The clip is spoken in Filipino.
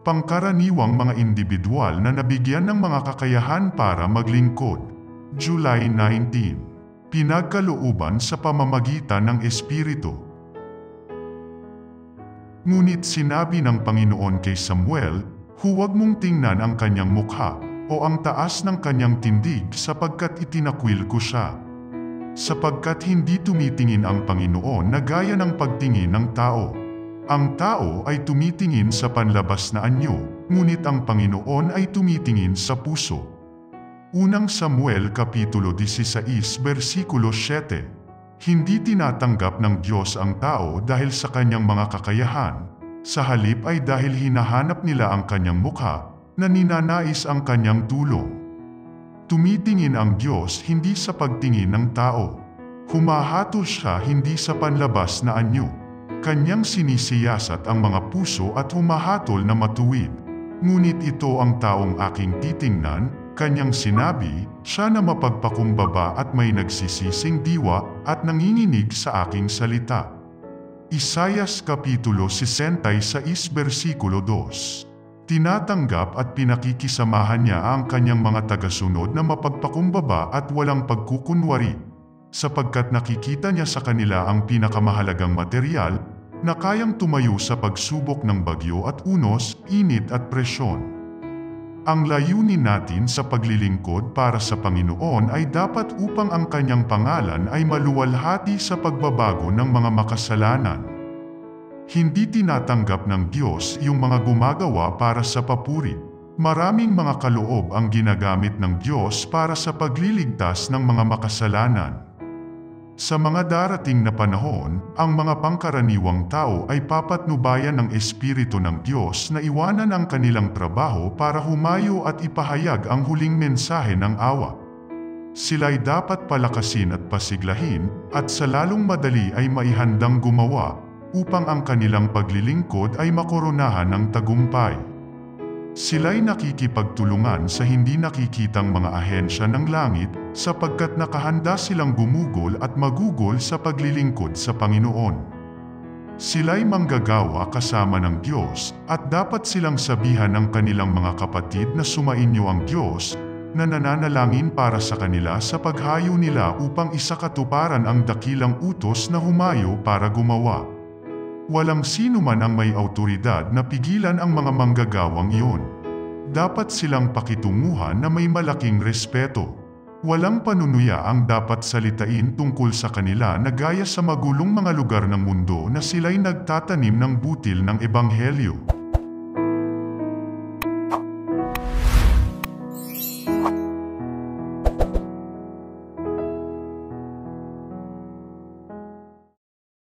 pangkaraniwang mga individual na nabigyan ng mga kakayahan para maglingkod. July 19. Pinagkalooban sa pamamagitan ng Espiritu. Ngunit sinabi ng Panginoon kay Samuel, huwag mong tingnan ang kanyang mukha o ang taas ng kanyang tindig sapagkat itinakwil ko siya. Sapagkat hindi tumitingin ang Panginoon na gaya ng pagtingin ng tao. Ang tao ay tumitingin sa panlabas na anyo, ngunit ang Panginoon ay tumitingin sa puso. Unang Samuel Kapitulo 16 Versikulo 7 Hindi tinatanggap ng Diyos ang tao dahil sa kanyang mga kakayahan, sa halip ay dahil hinahanap nila ang kanyang mukha na ninanais ang kanyang tulong. Tumitingin ang Diyos hindi sa pagtingin ng tao. Humahatol siya hindi sa panlabas na anyo. Kanyang sinisiyasat ang mga puso at humahatol na matuwid. Ngunit ito ang taong aking titingnan, kanyang sinabi, siya na mapagpakumbaba at may nagsisising diwa at nanginginig sa aking salita. Isayas Kapitulo 66 versikulo 2 Tinatanggap at pinakikisamahan niya ang kanyang mga tagasunod na mapagpakumbaba at walang pagkukunwari sapagkat nakikita niya sa kanila ang pinakamahalagang material na kayang tumayo sa pagsubok ng bagyo at unos, init at presyon. Ang layunin natin sa paglilingkod para sa Panginoon ay dapat upang ang kanyang pangalan ay maluwalhati sa pagbabago ng mga makasalanan. Hindi tinatanggap ng Diyos yung mga gumagawa para sa papuri. Maraming mga kaloob ang ginagamit ng Diyos para sa pagliligtas ng mga makasalanan. Sa mga darating na panahon, ang mga pangkaraniwang tao ay papatnubayan ng Espiritu ng Diyos na iwanan ang kanilang trabaho para humayo at ipahayag ang huling mensahe ng awa. Sila'y dapat palakasin at pasiglahin at sa lalong madali ay maihandang gumawa upang ang kanilang paglilingkod ay makoronahan ng tagumpay. Sila'y nakikipagtulungan sa hindi nakikitang mga ahensya ng langit sapagkat nakahanda silang gumugol at magugol sa paglilingkod sa Panginoon. Sila'y manggagawa kasama ng Diyos at dapat silang sabihan ng kanilang mga kapatid na sumainyo ang Diyos na nananalangin para sa kanila sa paghayo nila upang isakatuparan ang dakilang utos na humayo para gumawa. Walang sino man ang may autoridad na pigilan ang mga manggagawang iyon. Dapat silang pakitunguhan na may malaking respeto. Walang panunuya ang dapat salitain tungkol sa kanila na gaya sa magulong mga lugar ng mundo na sila'y nagtatanim ng butil ng ebanghelyo.